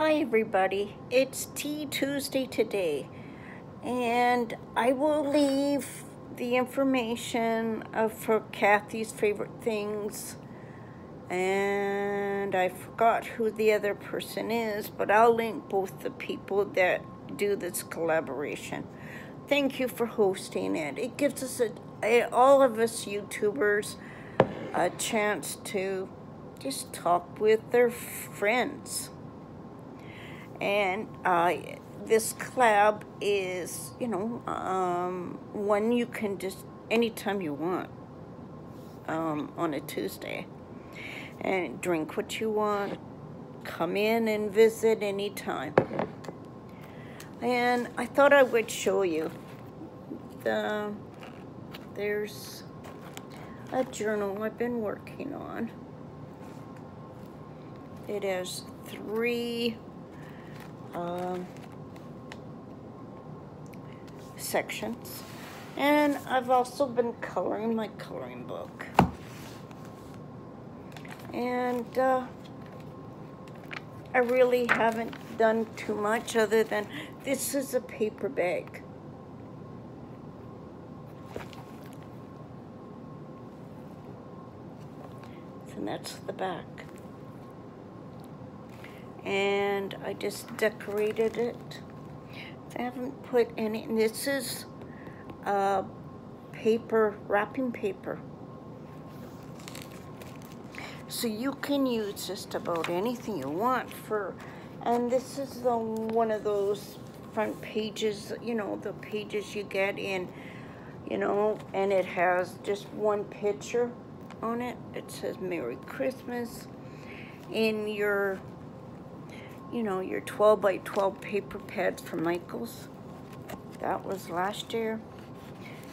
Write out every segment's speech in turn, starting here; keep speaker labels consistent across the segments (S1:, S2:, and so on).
S1: Hi everybody, it's Tea Tuesday today and I will leave the information of for Kathy's favorite things and I forgot who the other person is but I'll link both the people that do this collaboration. Thank you for hosting it. It gives us a, a all of us YouTubers a chance to just talk with their friends and uh, this collab is you know um, one you can just anytime you want um, on a Tuesday. And drink what you want come in and visit anytime. And I thought I would show you the there's a journal I've been working on. It has three um, sections. And I've also been coloring my coloring book. And uh, I really haven't done too much other than this is a paper bag. And that's the back and I just decorated it. I haven't put any, this is uh, paper, wrapping paper. So you can use just about anything you want for, and this is the one of those front pages, you know, the pages you get in, you know, and it has just one picture on it. It says Merry Christmas. In your you know, your 12 by 12 paper pads from Michaels. That was last year.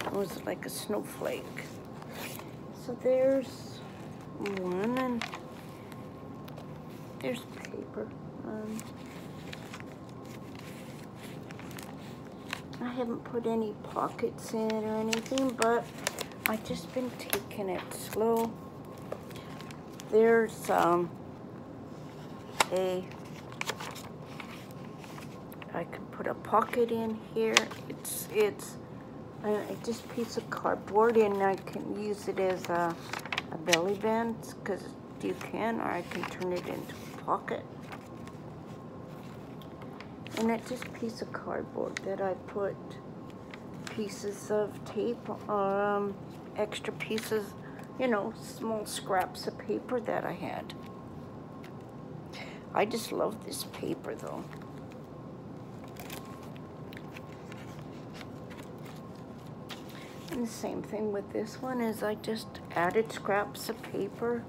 S1: It was like a snowflake. So there's one and there's paper. Um, I haven't put any pockets in or anything, but I've just been taking it slow. There's um, a I can put a pocket in here. It's it's uh, just piece of cardboard and I can use it as a, a belly band because you can or I can turn it into a pocket. And it's just piece of cardboard that I put pieces of tape, um, extra pieces, you know, small scraps of paper that I had. I just love this paper though. The same thing with this one is I just added scraps of paper.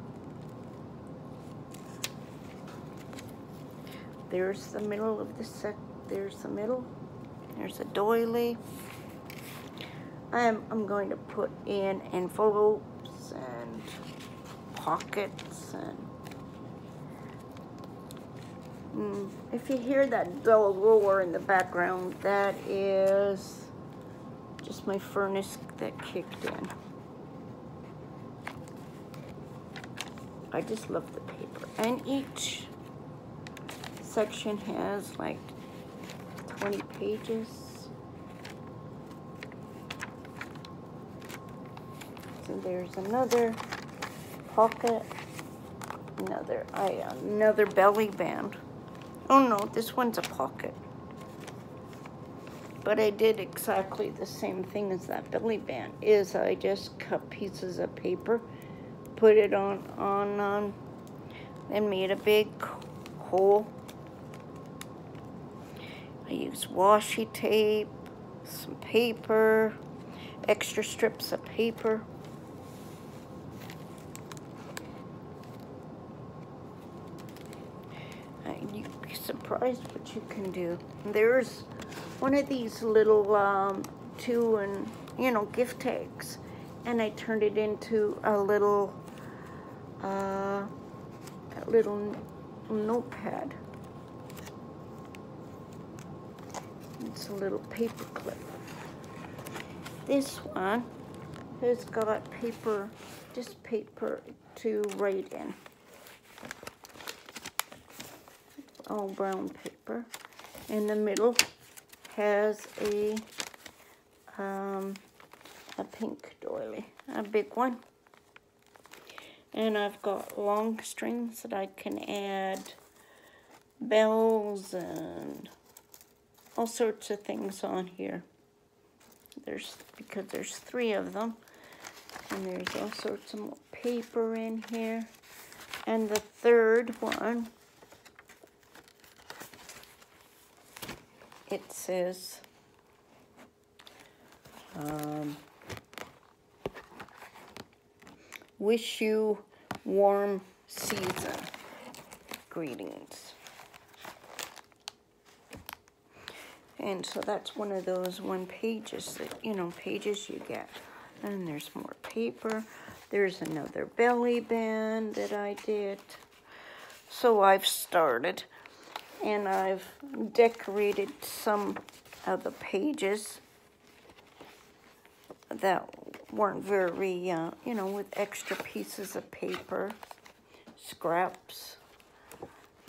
S1: There's the middle of the sec, there's the middle. There's a doily. I'm, I'm going to put in envelopes and pockets and mm, if you hear that dull roar in the background, that is just my furnace that kicked in. I just love the paper. And each section has like 20 pages. So there's another pocket, another, I, another belly band. Oh no, this one's a pocket but I did exactly the same thing as that belly band is I just cut pieces of paper put it on on on, and made a big hole. I used washi tape some paper extra strips of paper and you'd be surprised what you can do. There's one of these little um, two and you know gift tags and I turned it into a little uh, a little notepad. It's a little paper clip. This one has got paper just paper to write in all brown paper. In the middle has a um, a pink doily, a big one. And I've got long strings that I can add bells and all sorts of things on here. There's because there's three of them. And there's all sorts of more paper in here. And the third one, it says, um, wish you warm season greetings. And so that's one of those one pages that, you know, pages you get. And there's more paper. There's another belly band that I did. So I've started and I've decorated some of the pages that weren't very, uh, you know, with extra pieces of paper, scraps.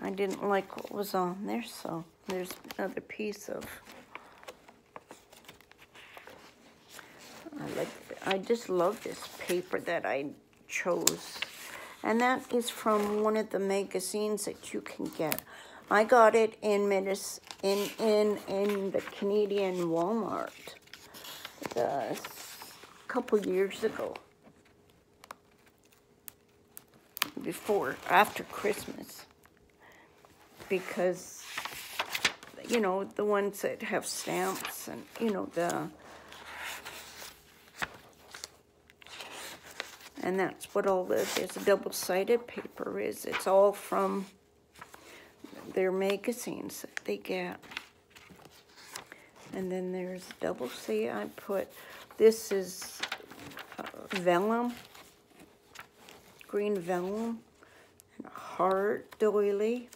S1: I didn't like what was on there, so there's another piece of I like I just love this paper that I chose. And that is from one of the magazines that you can get. I got it in Medis in in in the Canadian Walmart a couple years ago. Before after Christmas. Because you know, the ones that have stamps and you know the And that's what all this is, double-sided paper is. It's all from their magazines that they get. And then there's double C I put, this is uh, vellum, green vellum, and heart doily.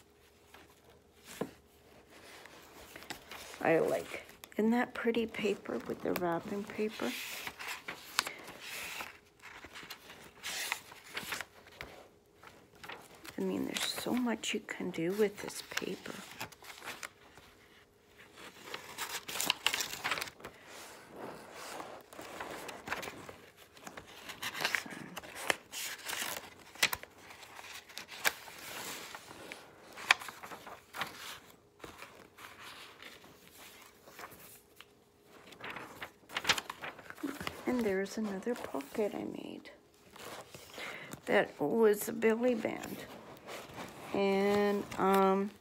S1: I like, isn't that pretty paper with the wrapping paper? I mean, there's so much you can do with this paper. And there's another pocket I made that was a belly band and um,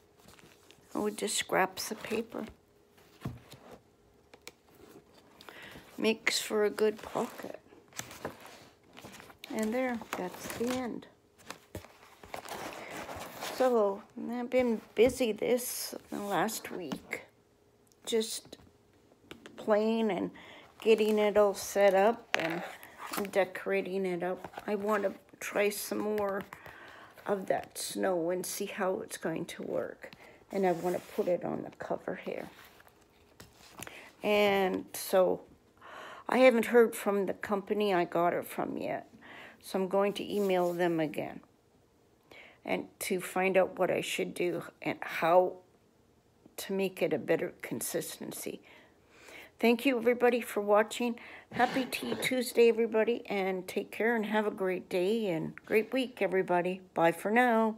S1: oh, just scraps of paper. Makes for a good pocket. And there, that's the end. So, I've been busy this last week. Just playing and getting it all set up and decorating it up. I want to try some more of that snow and see how it's going to work. And I want to put it on the cover here. And so I haven't heard from the company I got it from yet. So I'm going to email them again and to find out what I should do and how to make it a better consistency. Thank you, everybody, for watching. Happy Tea Tuesday, everybody, and take care and have a great day and great week, everybody. Bye for now.